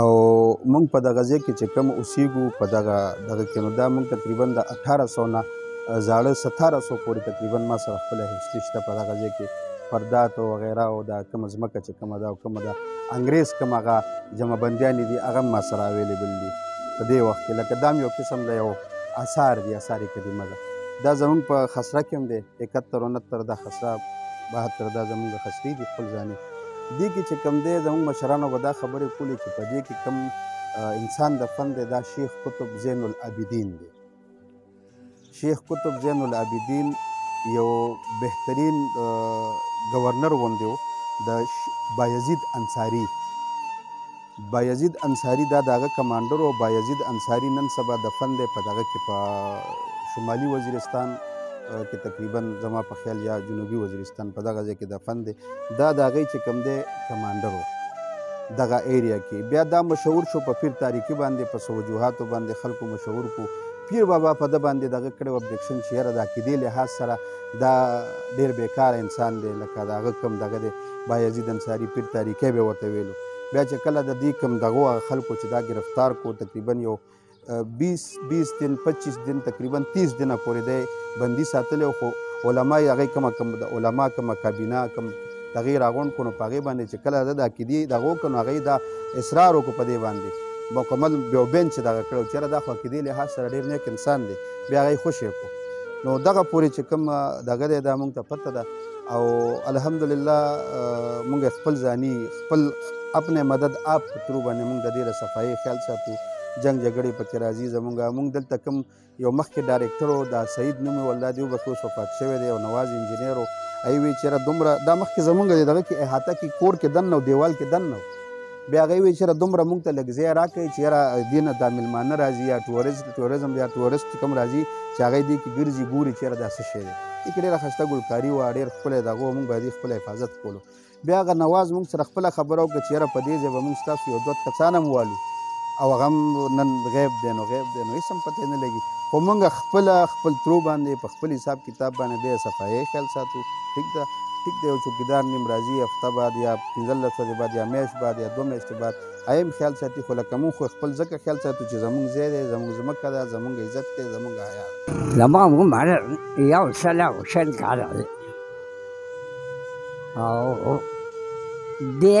او موږ په دغه ځای کې چې کوم اوسېږو په دغه دغه کې نو دا موږ تقریبا د 1800 نه زاړه 1700 پورې تقریبا ما سره خپل هیستوري شته په دغه ځای کې پردات او غیره او دا کوم ځمکه چې کومه ده او کومه ده انګريز کوم هغه جمع بندیان دي هغه ما سره اویلیبل دي په دې وخت کې لکه دام یو قسم د یو اثار دي اثار قدیمه ده دا زمونږ په خسره کې هم دی 71 69 دا خسره 72 دا زمونږ خسرې دي خپل ځاني دې کې چې کوم دی زموږ مشرانو به دا خبرې کولې چې په دې کې کوم انسان د فن دی دا شیخ قطب زین العابدین دی شیخ قطب زین العابدین یو بهترین گورنر غوندې و د بایزید انصاري بایزید انصاری دا داغه کمانډر او بایزید انصاری نن سبا دفن دی په دغه کې په شمالي وزیرستان کې تقریبا زما په خیال یا جنوبي وزیرستان په دغه ځای کې دفن دی دا د هغې چې کوم دی کمانډر و دغه ایریا کې بیا دا مشهور شو په پیر تاریخي باندې په سوجوهاتو باندې خلکو مشهور کو پیر بابا په د باندې دغه کړو ابډیکشن چې یاره دا کې دی لحاظ سره دا ډیر بیکار انسان دی لکه داغه کم دغه دی بایزید انصاری پیر تاریکی به ورته ویلو بیا چې کله د دې کم دغه خلکو چې دا گرفتار کو تقریبا یو 20 20 دن 25 دن تقریبا 30 دن پورې د بندي ساتل خو علما یې هغه کم کم د علما کم کابینه کم تغیر اغون کو نو پغه باندې چې کله د عقیدی دغه کو نو هغه دا اصرار کو په دې باندې مکمل بیو بین چې دغه کړو چې دا خو عقیدی له سره ډیر نیک انسان دی بیا هغه خوشې کو نو دغه پوری چې کوم دغه د مونږ ته پته ده او الحمدلله مونږ خپل ځاني خپل اپنه مدد اپ ترو باندې مونږ د دې د صفایي خیال ساتو جنگ جګړې پکې راځي زمونږ مونږ دلته کوم یو مخکې ډایرکټر و دا سعید نوم و الله دې وبخښي اوس وفات شوی دی او نواز انجینر و ای وی چېرې دومره دا مخکې زمونږ دغه کې احاطه کې کور کې دننه او دیوال کې دننه بیا هغه وی چې دومره موږ ته لږ ځای راکړي چې یاره دې نه دا میلمانه راځي یا ټوریست ټوریزم یا ټوریست چې کوم راځي چې هغه دې کې ګرځي ګوري چې یاره دا څه شی دی دې کې ډېره ښایسته ګلکاري وه ډېر ښکلی د هغو موږ باید یې خپل حفاظت کولو بیا هغه نواز موږ سره خپله خبره وکړه چې یاره په دې ځای به موږ ستاسو یو دوه کسان هم والو او هغه هم نن غیب دی نو غیب دی نو هېڅ هم پته نه لګي خو موږ خپله خپل ترو باندې په خپل حساب کې کتاب باندې د صفایې خیال ساتو ټیک ده ټیک دی یو چوکیدار نیم راځي هفته بعد یا پنځلس ورځې بعد یا میاشت بعد یا دوه میاشتې بعد ایم خیال ساتي خو لکه مونږ خو خپل ځکه خیال ساتو چې زمونږ ځای دی زمونږ ځمکه ده زمونږ عزت دی زمونږ حیا ده زما عمر یو سل او شل کاله دی او دې